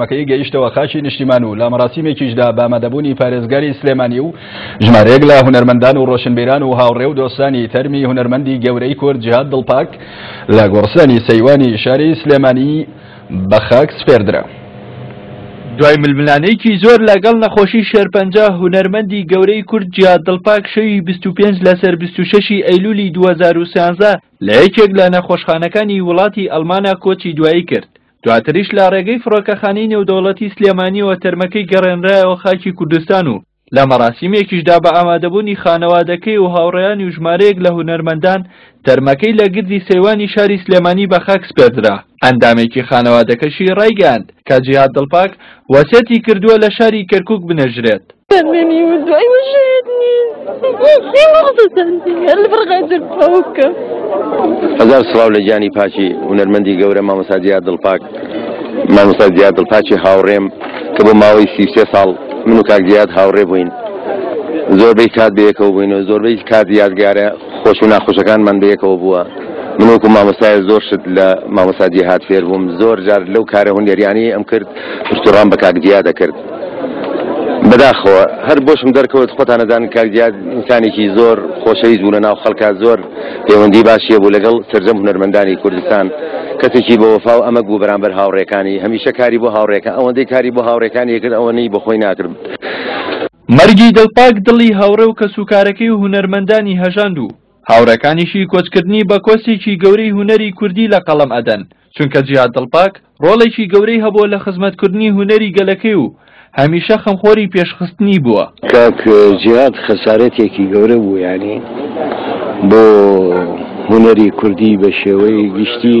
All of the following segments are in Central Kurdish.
مەکەی گەیشتەوە خاچی نیشتیمان و لە مەراسیمێکیشدا بامەدەبوونی پارێزگاری سلێمانی و ژمارەیەک لە هونەرمەندان و ڕۆشنبیران و هاوڕێ و دۆستانی تەرمی هونەرمەندی گەورەی کورد جهاد دڵپاک لە گۆڕستانی سەیوانی شاری سلێمانی بە خاک سپێردرا. دوای ململانێکی زۆر لەگەڵ نەخۆشی شێرپەنجە، هونەرمەندی گەورەی کورد جیاد دڵپاک شەوی بیست و پێنج لەسەر بیست و شەشی ئەیلولی دوو هەزار و سیانزە لە یەکێک لە نەخۆشخانەکانی وڵاتی ئەڵمانا کۆچی دوایی کرد. دواتریش لە ڕێگەی فڕۆکەخانەی نێودەوڵەتی سلێمانیەوە تەرمەکەی گەڕێنرایەوە خاکی کوردستان و لە مەراسیمێکیشدا بە ئامادەبوونی خانەوادەکەی و هاوڕێیانی و ژمارەیەک لە هونەرمەندان تەرمەکەی لە گردی سەیوانی شاری سلێمانی بە خاک سپێردرا. ئەندامێکی خانەوادەکەشی ڕایگەیاند کە جیهاد دڵپاک، وەسێتی کردووە لە شاری کەرکوک بنێژرێت. تەمێنی و دوای وەشێت هەزار سڵاو لە گیانی پاکی هونەرمەندی گەورە مامۆستا دیار دڵپاک مامۆستا دیار دڵپاکی هاوڕێم کە بۆ ماوەی سیسێ ساڵ من و کاک دیاد هاوڕێ بووین زۆربەی کات بەیەکەوە بووینەوە زۆربەی کات یادگارە خۆش و ناخۆشەکانمان بەیەکەوە بووە. من وەکو مامۆستایە زۆر شت لە مامۆستا جیهاد فێر بووم، زۆر جار لەو کارە هونەریانەی ئەم کرد پشتوڕام بە کاک جیاد ئەکرد. بەداخەوە هەر بۆشم دەرکەوت، خۆتان ئەزانن کاک جیاد ئینسانێکی زۆر خۆشەویست بوو لە ناو خەڵکا، زۆر پەیوەندی باشی هەبوو لەگەڵ سەرجەم هونەرمەندانی کوردستان، کەسێکی بە وەفا و ئەمەک بوو بەرامبەر هاوڕێکانی، هەمیشە کاری بۆ هاوڕێکان ئەوەندەی کاری بۆ هاوڕێکانی ئەکرد ئەوەندەی بۆ خۆی ناکرد. مەرگی دڵپاک دڵی هاوڕێ و کەسوکارەکەی و هونەرمەندانی هەژاند و هاوڕێکانیشی کۆچکردنی بە کۆسپێکی گەورەی هونەری کوردی لە قەڵەم ئەدەن، چونکە جیهاد دڵپاک ڕۆڵێکی گەورەی هەبووە لە خزمەتکردنی هونەری گەلەکەی و هەمیشە خەمخۆری پێشخستنی بووە. کاک جیهاد خەسارەتێکی گەورە بوو یانی بۆ هونەری کوردی بە شێوەی گشتی.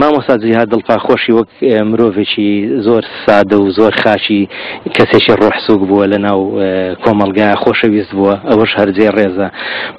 مامۆستا جیهاد دڵپا خۆشی وەک مرۆڤێکی زۆر سادە و زۆر خاچی کەسێکی ڕۆحسوک بووە لە ناو کۆمەلگا خۆشەویست بووە ئەوەش هەرجێ ڕێزە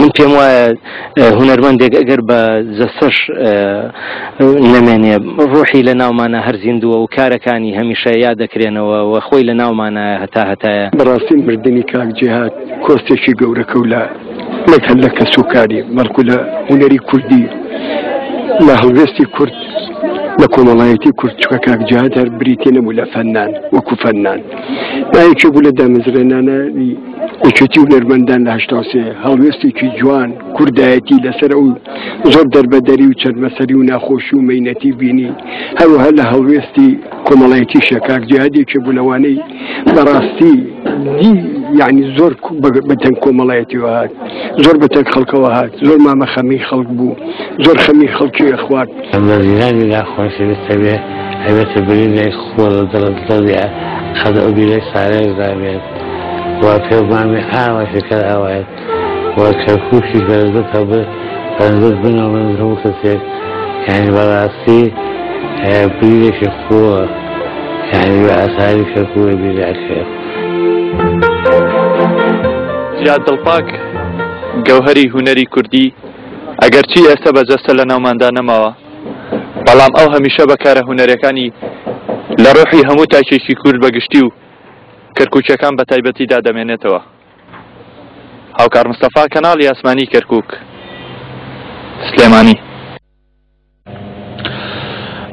من پێم وایە هوەرمەندێک ئەگەر بە جەسەش نەمێنێ ڕۆحی لە ناومانە هەر زیندووە و کارەکانی هەمیشە یا دەکرێنەوە و خۆی لە ناومانە هەتا هەتایە بەڕاستی مردنی کاک جیهاد کۆستێکی گەورەکە و لە نەک هەر لە کەسوکاری، بەڵکو لە هونەری کوردی، لە هەڵوێستی کورد، لە کۆمەڵایەتی کورد، چونکە کاک جیهاد هەر بریتی نەبوو لە فەننان، وەکو فەننان نا، یەکێک بوو لە دامەزرێنانەری یەکێتی هونەرمەندان لە هەشتا و سێ، هەڵوێستێکی جوان کوردایەتی لەسەر ئەو زۆر دەربەدەری و چەرمەسەری و ناخۆشی و مەینەتی بینی، هەروەها لە هەڵوێستی. کۆمەڵایەتیشە کاک جیاد یەکێ بوو لەوانەی بەڕاستی دی یعنی زۆر بەتەنگ کۆمەڵایەتیەوە هات زۆر بەتەنگ خەڵکەوە هات زۆر مامە خەمی خەڵک بوو زۆر خەمی خەڵکی ئەخوات ئەمەزیرانی ناخۆشەوێ ئەوێتە برینێک خۆ لە دڵت دڵە خەدە ئەو بیرە سارێک دابێت و پێمامی ئاوەشەکە ئاوایەت و کەرکوکیش بەرزت هەبێ بەرزت بن و بەرزت هەموو کەسێک یعنی بەڕاستی بیرێکی قووە یعنی بە ئاساری کەرکوکە بیرەکرێت زیاد دڵپاک گەوهری هوەری کوردی ئەگەرچی ئێستا بە جەستە لە ناوماندا نەماوە بەڵام ئەو هەمیشە بەکارە هوەرەکانی لە ڕۆحی هەموو تاکێکی کورد بەگشتی و کەرکوچەکان بە تایبەتیدا دەمێنێتەوە هاوکار مستەفا کەناڵی ئاسمانی کەرکوک سلێمانی.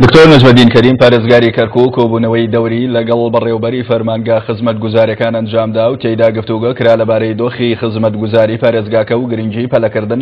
دکتۆر نەجمەدین کەریم پارێزگاری کەرکوک کۆبوونەوەی دەوری لەگەڵ بەڕێوبەری فەرمانگا خزمەت گوزارەکان ئەنجامدا و تێیدا گفتوگە کرا لەبارەی دۆخی خزمەت گوزاری پارێزگاکە و گرنگی پەلەکردن